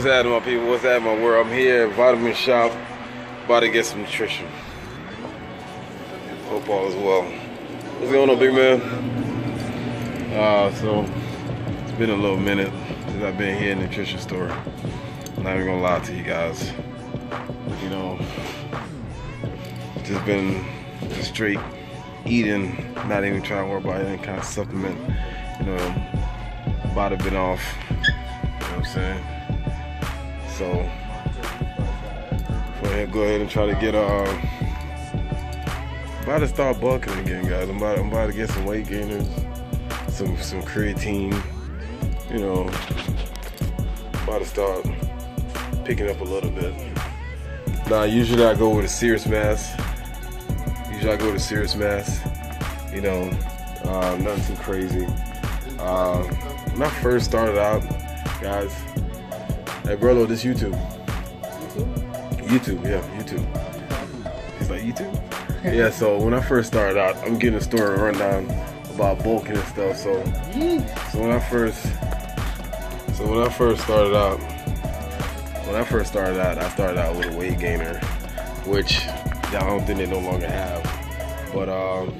What's that, my people? What's that, my world? I'm here at Vitamin Shoppe, about to get some nutrition. Hope all is well. What's going on, big man? Uh, so it's been a little minute since I've been here in the nutrition store. I'm not even gonna lie to you guys. You know, just been just straight eating, not even trying to worry about any kind of supplement. You know, body been off. You know what I'm saying? So, go ahead, go ahead and try to get uh, about to start bulking again, guys. I'm about, I'm about to get some weight gainers, some some creatine. You know, about to start picking up a little bit. Now, usually I go with a serious mass. Usually I go with a serious mass. You know, uh, nothing too crazy. Uh, when I first started out, guys, Hey, Brolo, this YouTube. YouTube, yeah, YouTube. He's like, YouTube? yeah, so when I first started out, I'm getting a story rundown about bulking and stuff. So, so when I first, so when I first started out, when I first started out, I started out with a weight gainer, which I don't think they no longer have. But um,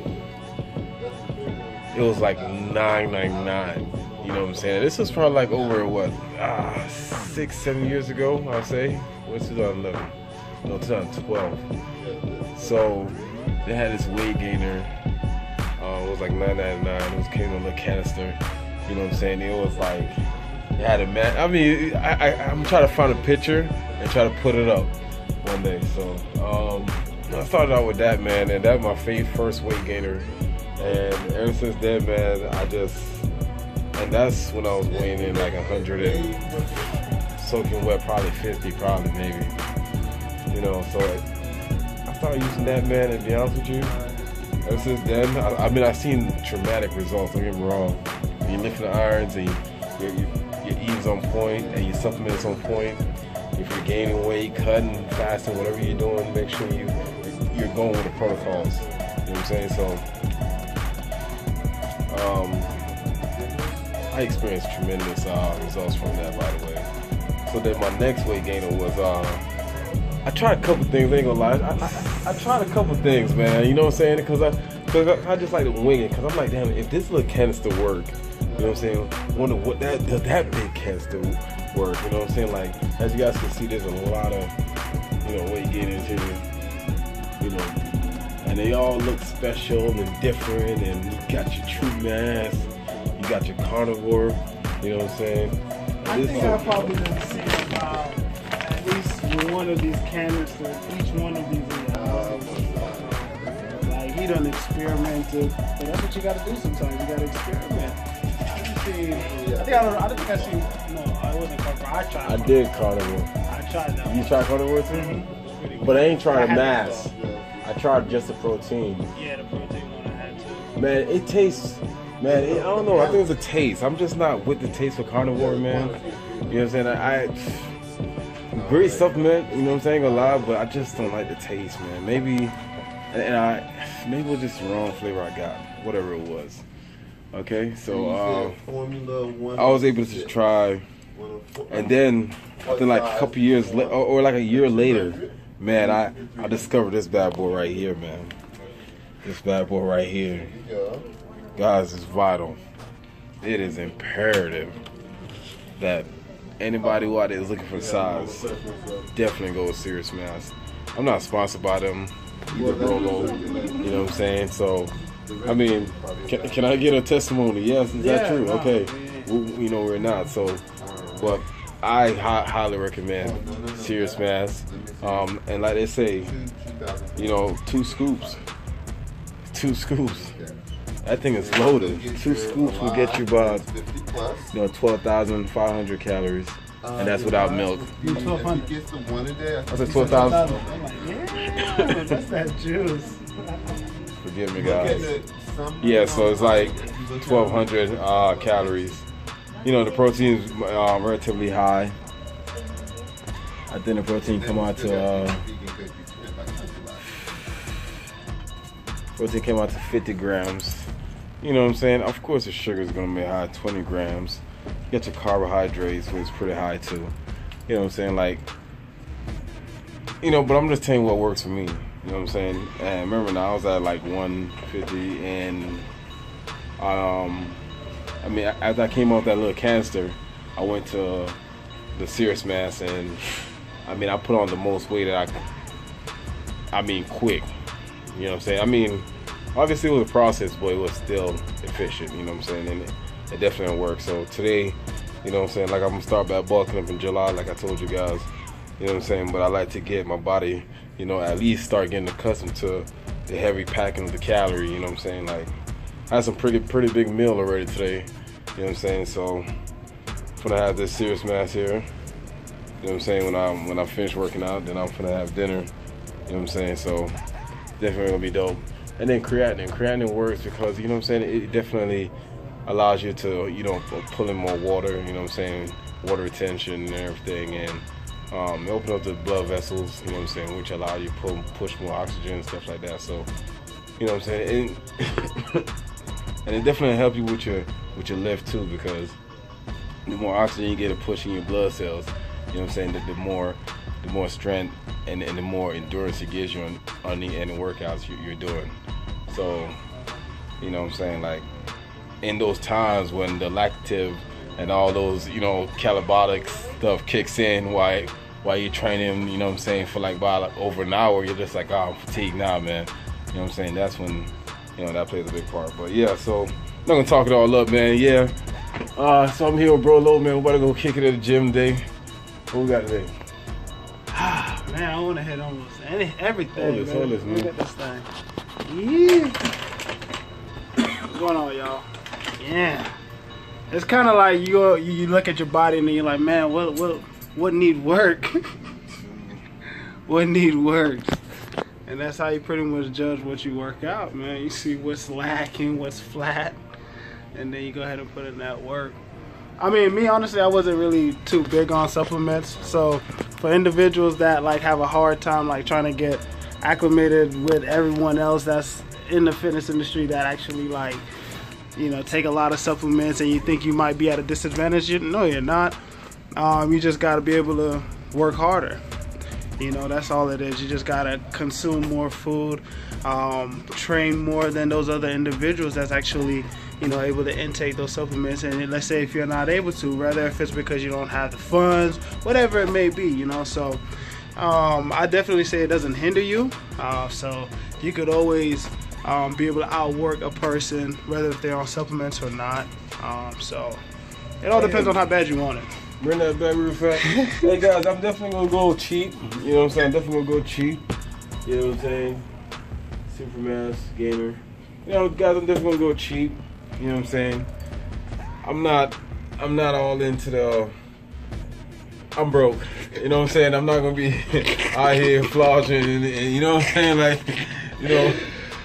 it was like 9.99. You know what I'm saying? This was probably like over what, ah, six, seven years ago, I'd say. What's 2011? No, 2012. So they had this weight gainer. Uh, it was like 9.99. It was came in a canister. You know what I'm saying? It was like it had a man. I mean, I, I I'm trying to find a picture and try to put it up one day. So um, I started out with that man, and that was my first weight gainer. And ever since then, man, I just and that's when I was weighing in like 100 and soaking wet, probably 50, probably maybe. You know, so I started using that man. And be honest with you, ever since then, I, I mean, I've seen traumatic results. Don't get me wrong. When you lift the irons and you, you, your eating's on point and your supplements on point. If you're gaining weight, cutting, fasting, whatever you're doing, make sure you you're going with the protocols. You know what I'm saying? So. Um, I experienced tremendous uh, results from that, by the way. So then my next weight gainer was, uh, I tried a couple things. I ain't gonna lie, I, I, I, tried a couple things, man. You know what I'm saying? Because I, cause I, just like to wing it. Because I'm like, damn, if this little canister work, you know what I'm saying? Wonder what that does that big canister work? You know what I'm saying? Like as you guys can see, there's a lot of you know weight gainers here. You know, and they all look special and different, and you got your true mass got your carnivore. You know what I'm saying? I think I probably done seen about at least one of these canisters, each one of these uh, like he done experimented. But that's what you gotta do sometimes. You gotta experiment. I see, I think I don't I don't think I seen no, I wasn't carnivore. I tried. I did carnivore. I tried that. You tried carnivore too? Mm-hmm. But I ain't trying to mass. I tried just the protein. Yeah, the protein one I had too. Man, it tastes Man, I don't know. I think it's a taste. I'm just not with the taste for carnivore, man. You know what I'm saying? I, I great supplement. You know what I'm saying? A lot, but I just don't like the taste, man. Maybe, and, I maybe it was just the wrong flavor I got, whatever it was. Okay, so uh, I was able to try, and then I think like a couple years or, or like a year later, man, I I discovered this bad boy right here, man. This bad boy right here guys, is vital. It is imperative that anybody who out there is looking for size definitely go with Serious Mass. I'm not sponsored by them, either you know what I'm saying? So, I mean, can, can I get a testimony? Yes, is that true? Okay, we, you know we're not. So, but I hi- highly recommend Serious Mass. Um, and like they say, you know, two scoops, two scoops that thing is loaded. Two scoops will get you about you know twelve thousand five hundred calories, and that's without milk. Twelve hundred. I said twelve thousand. Yeah, that's that juice. Forgive me, guys. Yeah, so it's like twelve hundred uh, calories. You know the protein is uh, relatively high. I think the protein come out to. Uh, protein came out to 50 grams. You know what I'm saying? Of course, the sugar is going to be high, 20 grams. You got your carbohydrates, which is pretty high too. You know what I'm saying? Like, you know, but I'm just telling you what works for me. You know what I'm saying? And remember now, I was at like 150, and um, I mean, after I came off that little canister, I went to the Serious Mass, and I mean, I put on the most weight that I, I mean, quick. You know what I'm saying? I mean, obviously it was a process, but it was still efficient. You know what I'm saying? And it, it definitely worked. So today, you know what I'm saying? Like I'm gonna start back bulking up in July, like I told you guys. You know what I'm saying? But I like to get my body, you know, at least start getting accustomed to the heavy packing of the calorie. You know what I'm saying? Like I had some pretty pretty big meal already today. You know what I'm saying? So I'm gonna have this serious mass here. You know what I'm saying? When I when I finish working out, then I'm gonna have dinner. You know what I'm saying? So definitely gonna be dope. And then creatinine. Creatinine works because you know what I'm saying. It definitely allows you to you know pull in more water. You know what I'm saying? Water retention and everything, and um, it open up the blood vessels. You know what I'm saying? Which allow you to pull, push more oxygen and stuff like that. So you know what I'm saying. And, and it definitely help you with your with your lift too because the more oxygen you get to push in your blood cells, you know what I'm saying, the, the more the more strength and, and the more endurance it gives you on, on the end of workouts you, you're doing. So, you know what I'm saying, like in those times when the lactative and all those, you know, catabolic stuff kicks in while while you're training, you know what I'm saying, for like about like over an hour, you're just like, oh, I'm fatigued now, man. You know what I'm saying? That's when, you know, that plays a big part. But yeah, so I'm not gonna talk it all up, man. Yeah. Uh, so I'm here with Bro Low, man. We're about to go kick it at the gym today. What we got today? man, I want to hit almost any, everything. Hold this, hold this, man. Look at this thing. What's going on, y'all? Yeah. It's kind of like you you look at your body and you're like, man, what what what need work? what need work? And that's how you pretty much judge what you work out, man. You see what's lacking, what's flat, and then you go ahead and put in that work. I mean, me honestly, I wasn't really too big on supplements. So for individuals that like have a hard time like trying to get acclimated with everyone else that's in the fitness industry that actually like you know take a lot of supplements and you think you might be at a disadvantage, you no, you're not. Um, you just got to be able to work harder. You know, that's all it is. You just gotta consume more food, um, train more than those other individuals that's actually, you know, able to intake those supplements. And let's say if you're not able to, whether if it's because you don't have the funds, whatever it may be, you know. So um, I definitely say it doesn't hinder you. Uh, so you could always um, be able to outwork a person, whether if they're on supplements or not. Um, so it all depends on how bad you want it. Bring that back real fast. hey guys, I'm definitely gonna go cheap. You know what I'm saying? Definitely gonna go cheap. You know what I'm saying? Supermass gamer. You know, guys, I'm definitely gonna go cheap. You know what I'm saying? I'm not. I'm not all into the. I'm broke. You know what I'm saying? I'm not gonna be out here flogging and, and you know what I'm saying? Like, you know,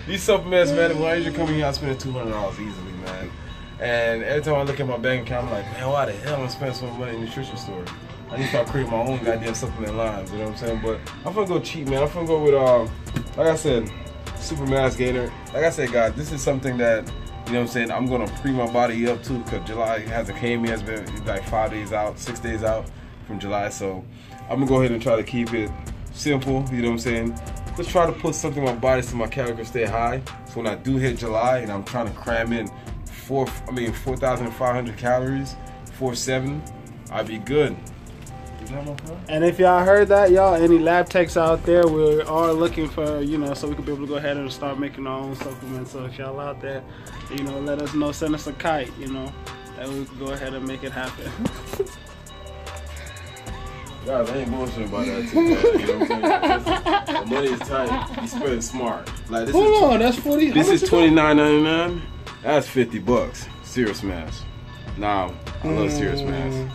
these supplements, man. why I you come in here, I spend two hundred dollars easily, man. And every time I look at my bank account, I'm like, man, why the hell am I spending so much money in the nutrition store? I need to start creating my own goddamn supplement lines. You know what I'm saying? But I'm gonna go cheap, man. I'm gonna go with, um, like I said, Super Mass Gainer. Like I said, guys, this is something that you know what I'm saying. I'm gonna pre my body up too, cause July hasn't came yet. It's been like five days out, six days out from July. So I'm gonna go ahead and try to keep it simple. You know what I'm saying? Just try to put something in my body so my calories stay high. So when I do hit July and I'm trying to cram in four, I mean 4,500 calories, four seven, I'd be good. And if y'all heard that, y'all, any lab techs out there, we are looking for, you know, so we can be able to go ahead and start making our own supplements. So if y'all out there, you know, let us know, send us a kite, you know, that we can go ahead and make it happen. Guys, I ain't bullshitting about that too. You know what I'm saying? the money is tight. You spend smart. Like this Hold is on, that's 40. this is twenty nine ninety nine. That's fifty bucks. Serious mass. Now I love serious mm. mass.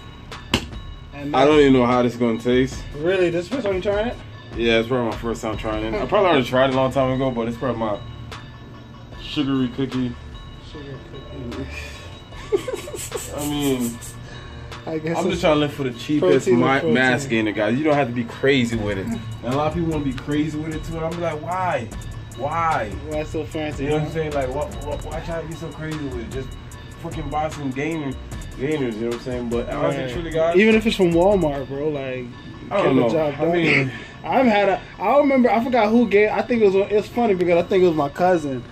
And I don't even know how this is gonna taste. Really, this is the first time you trying it? Yeah, it's probably my first time trying it. I probably already tried it a long time ago, but it's probably my sugary cookie. Sugar cookie. I mean, I guess I'm just trying to look for the cheapest ma- and mass guys. You don't have to be crazy with it. And a lot of people want to be crazy with it too. And I'm like, why? Why? Why so fancy? You know what? I'm saying? Like, what, what, why try to be so crazy with it? Just fucking buy some gainer. gainers. You know what I'm saying? But honestly, Right. truly, guys, Even if it's from Walmart, bro, like I don't know. job I done. mean, I've had a. I remember. I forgot who gave. I think it was. It's funny because I think it was my cousin.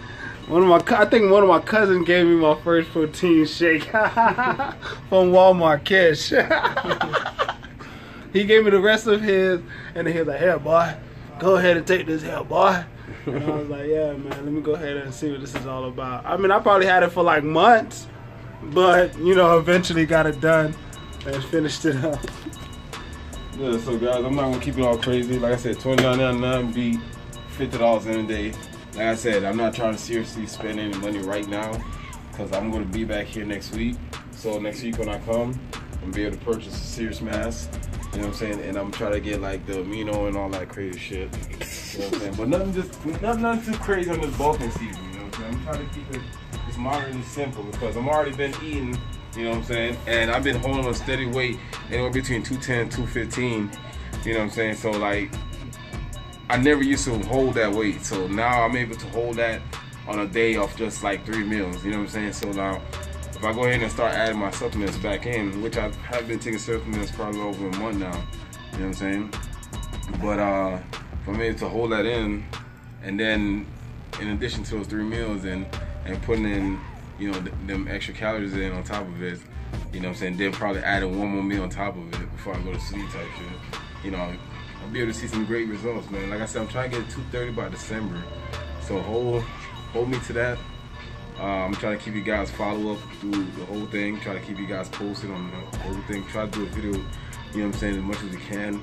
One of my. I think one of my cousins gave me my first protein shake from Walmart Cash. he gave me the rest of his, and he was like, "Here, boy, go ahead and take this here, boy." And I was like, "Yeah, man, let me go ahead and see what this is all about." I mean, I probably had it for like months, but you know, eventually got it done and finished it up. Yeah, so guys, I'm not gonna keep it all crazy. Like I said, twenty nine ninety nine beat fifty dollars in a day. Like I said, I'm not trying to seriously spend any money right now because I'm gonna be back here next week. So next week when I come, I'm gonna be able to purchase a Serious Mass. You know what I'm saying? And I'm trying to get like the amino and all that crazy shit. You know what I'm saying? But nothing just nothing, nothing too crazy on this bulking season. You know what I'm saying? I'm trying to keep it just moderately simple because I'm already been eating. You know what I'm saying? And I've been holding a steady weight anywhere between 210 and 215. You know what I'm saying? So like I never used to hold that weight. So now I'm able to hold that on a day off just like three meals. You know what I'm saying? So now if I go ahead and start adding my supplements back in, which I have been taking supplements probably over a month now. You know what I'm saying? But uh if I'm able to hold that in and then in addition to those three meals and and putting in you know th- them extra calories in on top of it you know what i'm saying then probably adding one more meal on top of it before i go to sleep type shit you know be able to see some great results man like i said i'm trying to get 230 by december so hold hold me to that uh, i'm trying to keep you guys follow up through the whole thing try to keep you guys posted on the whole thing try to do a video you know what i'm saying as much as we can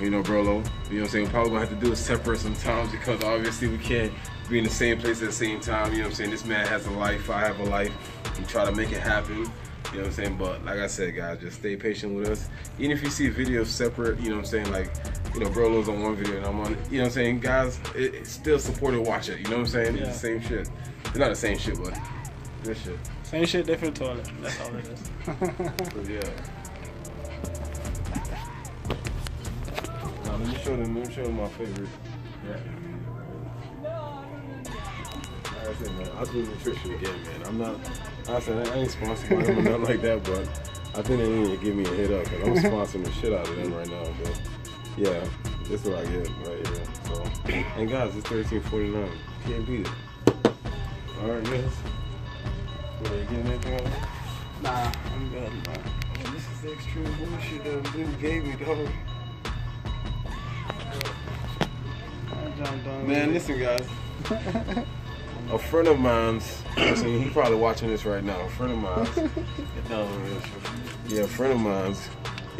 you know, Brolo. You know what I'm saying? We're probably gonna have to do it separate sometimes because obviously we can't be in the same place at the same time. You know what I'm saying? This man has a life, I have a life. We try to make it happen. You know what I'm saying? But like I said, guys, just stay patient with us. Even if you see videos separate, you know what I'm saying? Like, you know, bro Brolo's on one video and I'm on, you know what I'm saying? Guys, it, it's still support and watch it. You know what I'm saying? Yeah. It's the same shit. It's not the same shit, but this shit. Same shit, different toilet. That's all it is. But yeah. Now, let me show them. Let me show them my favorite. Yeah. Like I said, man, I do nutrition again, man. I'm not. I said I ain't sponsored by them or nothing like that, but I think they need to give me a hit up, and I'm sponsoring the shit out of them right now. But yeah, this is what I get right here. So, and guys, it's 13.49. Can't beat it. All right, guys. What, are you getting anything out of it? Nah, I'm good. Man. Oh, this is the extreme bullshit that dude gave me, dog. Man, listen, guys. A friend of mine's, I mean, he's probably watching this right now. A friend of mine's, yeah, a friend of mine's,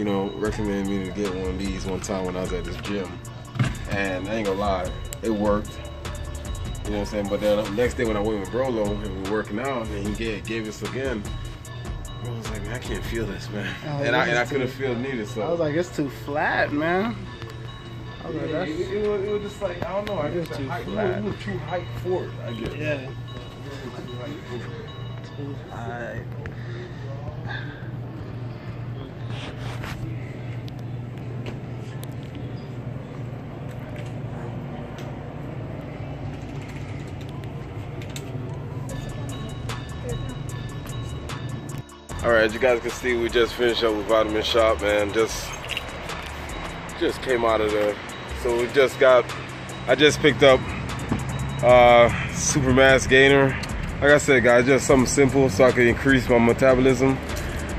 you know, recommended me to get one of these one time when I was at this gym. And I ain't gonna lie, it worked. You know what I'm saying? But then the next day when I went with Brolo and we were working out and he gave, gave us again, I was like, man, I can't feel this, man. Oh, and I and I couldn't too- feel neither. So I was like, it's too flat, man. I was Yeah, like, it, that's, it was, it was just like I don't know. I It was guess too the height, flat. it was too height for it. I guess. yeah. It was too height as you guys can see, we just finished up with Vitamin Shoppe, man. Just just came out of there. So we just got, I just picked up uh, Super Mass Gainer. Like I said, guys, just something simple so I can increase my metabolism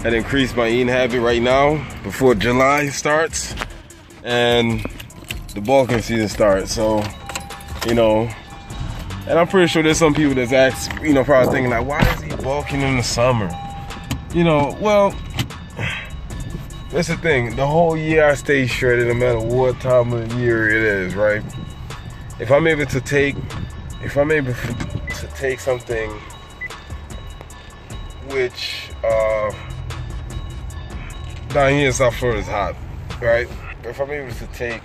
and increase my eating habit right now before July starts and the bulking season starts. So, you know, and I'm pretty sure there's some people that's asked, you know, probably thinking like, why is he bulking in the summer? You know, well, that's the thing. The whole year I stay shredded, no matter what time of the year it is, right? If I'm able to take, if I'm able to take something which uh, down here in South Florida is hot, right? If I'm able to take,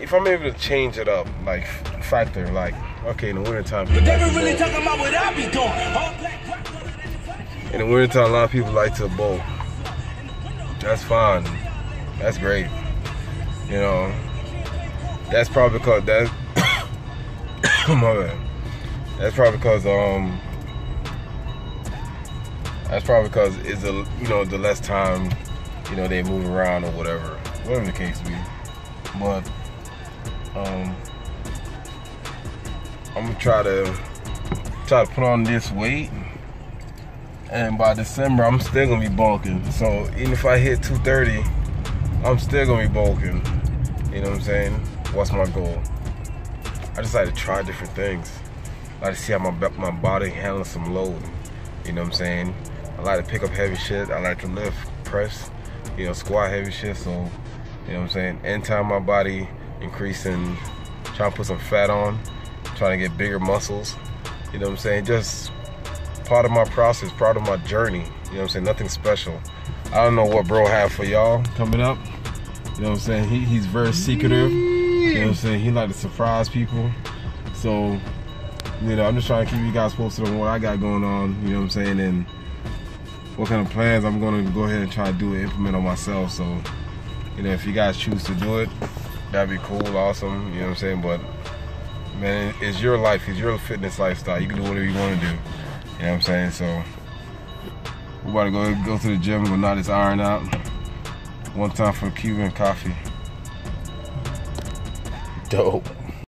if I'm able to change it up, like factor, like okay, in the wintertime, But They been really talking about what I be doing. In the wintertime, a lot of people like to bolt. That's fine. That's great. You know, that's probably because that. my bad. That's probably because um. That's probably because it's a you know the less time you know they move around or whatever, whatever the case be. But um, I'm gonna try to try to put on this weight, and by December I'm still gonna be bulking. So even if I hit 230, I'm still gonna be bulking. You know what I'm saying? What's my goal? I just like to try different things. I like to see how my my body handles some load. You know what I'm saying? I like to pick up heavy shit. I like to lift, press, you know, squat heavy shit. So, you know what I'm saying? Anytime my body increasing, trying to put some fat on, trying to get bigger muscles. You know what I'm saying? Just part of my process, part of my journey. You know what I'm saying? Nothing special. I don't know what bro have for y'all coming up. You know what I'm saying? He, he's very secretive. You know what I'm saying? He like to surprise people. So, you know, I'm just trying to keep you guys posted on what I got going on. You know what I'm saying? And what kind of plans I'm going to go ahead and try to do and implement on myself. So, you know, if you guys choose to do it, that'd be cool, awesome. You know what I'm saying? But man, it's your life, it's your fitness lifestyle. You can do whatever you want to do. You know what I'm saying? So we're about to go go to the gym, go knock this iron out. One time for Cuban coffee. Dope.